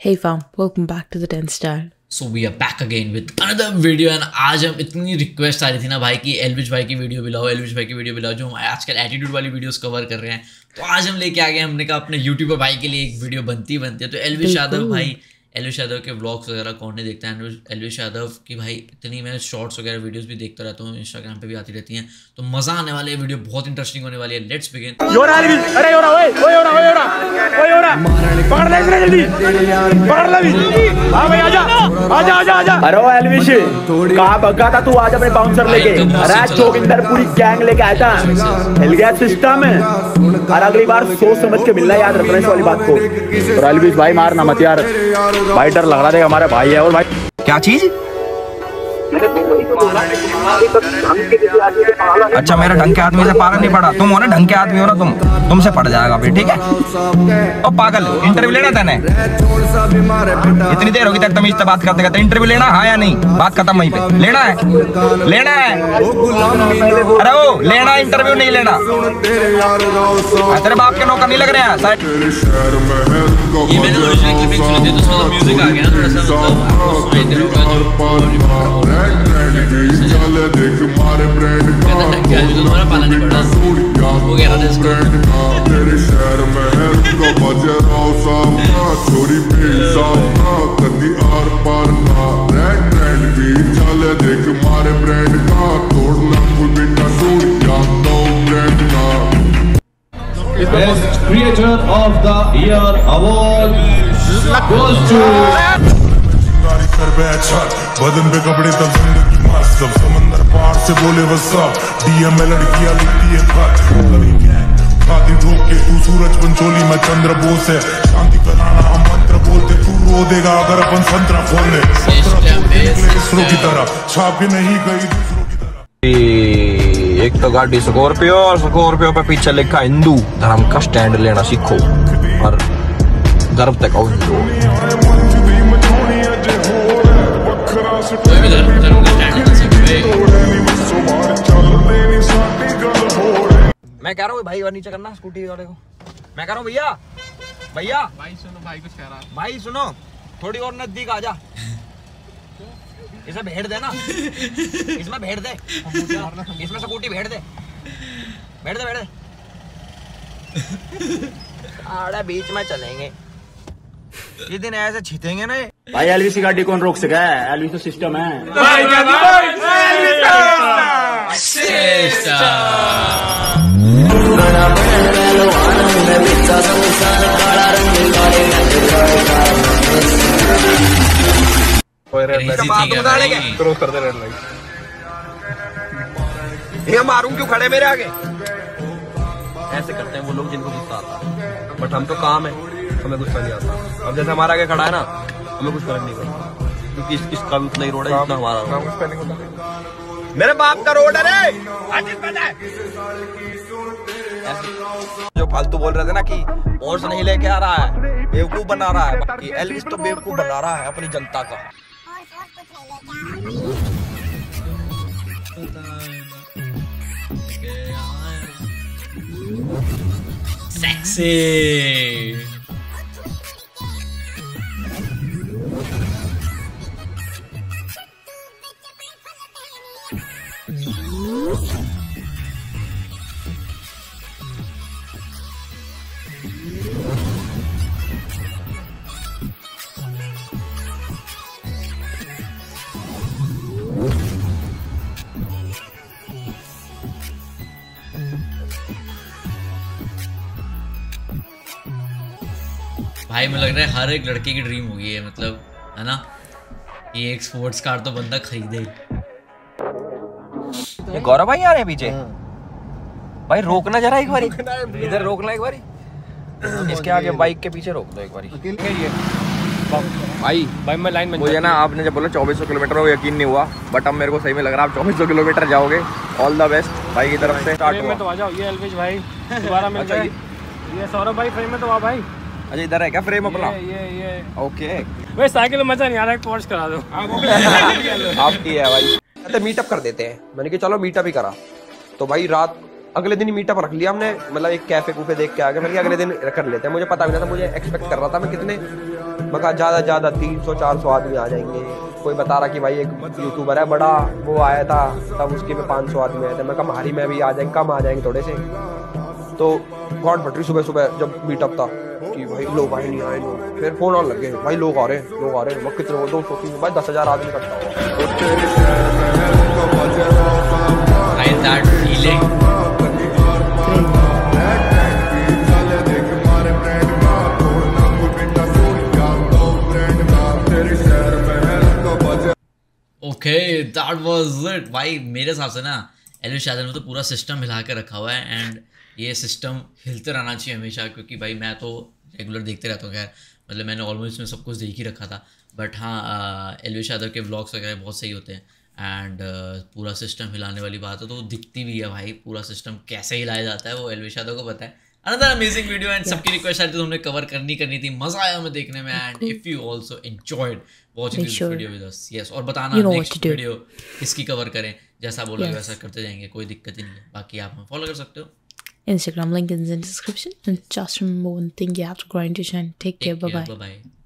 Hey fam, welcome back to the 10th Star. So we are back again with another video and आज हम इतनी request आ रही थी ना भाई कि एलविज भाई की वीडियो बिलाओ एलविज भाई की वीडियो बिलाओ लाओ जो हम आजकल एटीट्यूड वाली वीडियोस कवर कर रहे हैं। तो आज हम लेके आ गए हमने कहा अपने यूट्यूबर भाई के लिए एक वीडियो बनती बनती है। तो एलविश यादव भाई एलविश यादव के व्लॉग्स वगैरह कौन नहीं देखता? है एलविश यादव की भाई इतनी मैं शॉर्ट्स वगैरह वीडियोस भी देखता रहता हूँ इंस्टाग्राम पे भी आती रहती हैं। तो मज़ा आने वाला है वीडियो बहुत इंटरेस्टिंग होने वाली है। लेट्स बिगिन हो कहाँ भगा था तू आज अपने बाउंसर लेके? अरे चौकिंदर पूरी गैंग लेके आया था। हिल गया सिस्टम और अगली बार सोच समझ के मिलना याद रखना इस वाली बात को। और एलविश भाई मारना मत यार। भाई डर लग रहा था हमारे भाई है और भाई क्या चीज़? अच्छा मेरे ढंग के आदमी से पागल नहीं पड़ा। तुम हो ना, ढंग के आदमी हो ना तुम। तुमसे पड़ जाएगा फिर ठीक है? ओ, पागल इंटरव्यू लेना तेने इतनी देर होगी तक तमीज से बात करते करते। इंटरव्यू लेना हाँ या नहीं? बात खत्म वहीं पे। लेना है? लेना है? अरे ओ, लेना इंटरव्यू नहीं लेना। तेरे बाप के नौकर नहीं लग रहे हैं ये मैंने सुनी थी तो उसमें तो म्यूज़िक आ गया थोड़ा सा मतलब आपको सुनाई दे रहा होगा कहता है क्या जो तुम्हारा पाला नहीं पड़ा? वो कह रहा था इसको। तेरे शहर में है उसका बजे सामना चोरी पे सामना कदी आर पार ना। ब्रांड ब्रांड भी चले देख मारे ब्रांड का। तोड़ना कोई बेटा तोड़ या दो ब्रांड का Best Creator of the Year award goes to बे छत बदन पे कपड़े तब ज़िंदगी मस्त। तब समंदर पार से बोले बस सब डीएम में लड़कियाँ लिखती है खत। कभी खाती ठोक के तू सूरज पंचोली में चंद्र बोस है। शांति फैलाना हम मंत्र बोलते तू रो देगा अगर अपन संतरा खोल ले। इसरो की तरह छाप नहीं गई दूसरों की तरह एक तो गाड़ी स्कॉर्पियो और स्कॉर्पियो पे पीछे लिखा हिंदू धर्म का स्टैंड लेना सीखो। और गर्व तक आओ हिंदू मैं कह रहा हूँ भाई और नीचे करना स्कूटी वाले को। मैं कह रहा हूँ भैया भैया। भाई सुनो भाई कुछ कह रहा है। भाई सुनो थोड़ी और नज़दीक आ जा। इसे भेड़ दे ना। इसमें भेड़ दे। इसमें स्कूटी भेड़ दे। भेड़ दे भेड़ दे। अरे बीच में चलेंगे। ये दिन ऐसे छितेंगे ना। भाई एलविश की गाड़ी कौन रोक सका है? एलविश तो सिस्टम है। क्रॉस रेड लाइट ये मारूं क्यों खड़े मेरे आगे? ऐसे करते हैं वो लोग जिनको गुस्सा आता है। बट हम तो काम है हमें गुस्सा नहीं आता। अब जैसे हमारा आगे खड़ा है ना हमें कुछ फ़र्क नहीं पड़ता क्योंकि इस, इसका भी उतना ही रोड है जितना हमारा मेरे बाप का रोड है है जो। फालतू बोल रहे थे ना कि और से नहीं लेके आ रहा है बेवकूफ़ बना रहा है बाकी एलविस तो बेवकूफ़ बना रहा है अपनी जनता का। Sexy. भाई, मुझे लग रहा है हर एक लड़के की ड्रीम होगी है मतलब है ना? ये एक स्पोर्ट्स कार तो बंदा खरीदे। ही ये गौरव भाई आ रहे हैं पीछे? भाई रोकना जरा एक बारी। इधर रोकना एक बारी। इसके आगे बाइक के पीछे रोक दो एक बारी। भाई भाई मैं लाइन में मुझे ना आपने जब बोला चौबीस सौ किलोमीटर वो यकीन नहीं हुआ बट अब मेरे को सही में लग रहा है आप चौबीस सौ किलोमीटर जाओगे। ऑल द बेस्ट भाई की तरफ़ से स्टार्ट फ्रेम में तो आ जाओ। ये अलविश भाई दोबारा मिल अच्छा, गए ये सौरभ भाई फ्रेम में तो आ भाई। अच्छा इधर है क्या फ्रेम अपना? ये ये ओके वे साइकिल मज़ा नहीं आ रहा है पोर्च करा दो। आपकी है भाई। तो मीटअप कर देते हैं। मैंने कहा, चलो मीटअप ही करा। तो भाई, रात, अगले दिन ही मीटअप रख लिया हमने। मतलब एक कैफ़े कूफे देख के आ मैंने अगले दिन कर लेते हैं। मुझे पता भी नहीं था, मुझे एक्सपेक्ट कर रहा था मैं कितने। मैं कहा, ज़्यादा ज़्यादा, तीन सौ, चार सौ आदमी आ जाएँगे। कोई बता रहा कि भाई, एक यूट्यूबर है, बड़ा, वो आया था, तब उसके में पाँच सौ आदमी आए थे। मैं कहा हमारी में भी आ जाएँगे, कम आ जाएँगे थोड़े से। तो गॉड फट रही सुबह सुबह जब मीटअप था कि भाई लोग आए, नहीं आए, लोग। फिर फ़ोन आने लगे, भाई लोग आ रहे हैं, लोग आ रहे हैं। मैं कितने दो सौ तीन, भाई दस हज़ार आदमी इकट्ठा हुआ। ओके दैट वाज इट भाई, मेरे हिसाब से ना एलवी शादर में तो पूरा सिस्टम हिला के रखा हुआ है एंड ये सिस्टम हिलते रहना चाहिए हमेशा क्योंकि भाई मैं तो रेगुलर देखते रहता हूँ खैर। मतलब मैंने ऑलमोस्ट में सब कुछ देख ही रखा था। बट हाँ एलवेश यादव के ब्लॉग्स वगैरह बहुत सही होते हैं। एंड uh, पूरा सिस्टम हिलाने वाली बात है तो दिखती भी है भाई पूरा सिस्टम कैसे हिलाया जाता है वो एलवेश यादव को पता है। अनदर अमेजिंग वीडियो एंड सबकी रिक्वेस्ट आई थी हमने कवर करनी करनी थी मज़ा आया हमें देखने में and if you also enjoyed watching this video with us yes और बताना नेक्स्ट. वीडियो किसकी कवर करें जैसा बोला Yes. वैसा करते जाएँगे कोई दिक्कत ही नहीं है बाकी आप हमें फॉलो कर सकते हो Instagram link is in the description. And just remember one thing you have to grind to shine. Take take care. Bye bye.